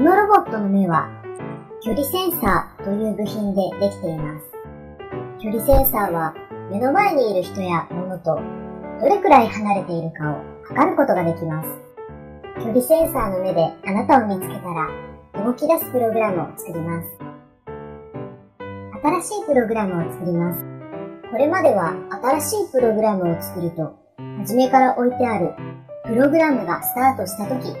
このロボットの目は、距離センサーという部品でできています。距離センサーは目の前にいる人や物とどれくらい離れているかを測ることができます。距離センサーの目であなたを見つけたら動き出すプログラムを作ります。新しいプログラムを作ります。これまでは新しいプログラムを作ると、初めから置いてあるプログラムがスタートした時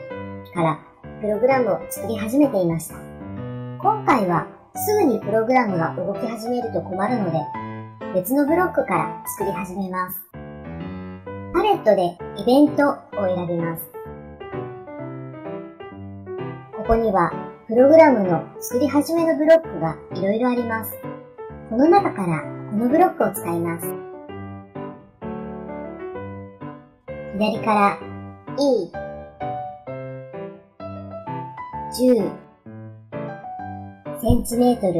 からプログラムを作り始めていました。今回はすぐにプログラムが動き始めると困るので、別のブロックから作り始めます。パレットでイベントを選びます。ここにはプログラムの作り始めのブロックがいろいろあります。この中からこのブロックを使います。左から E 10センチメートル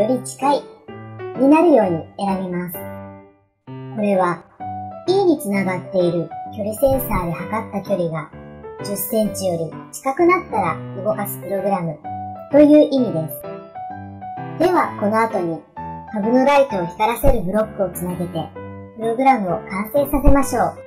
より近いになるように選びます。これは E につながっている距離センサーで測った距離が10センチより近くなったら動かすプログラムという意味です。では、この後に株のライトを光らせるブロックをつなげて、プログラムを完成させましょう。